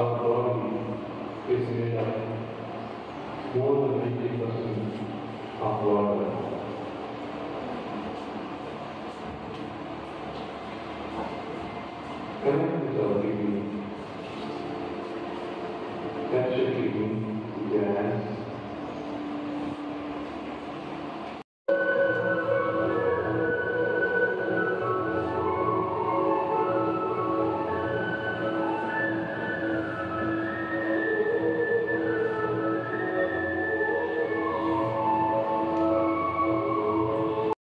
adore esse milagre. Quando a Bíblia diz assim, adora. Queremos a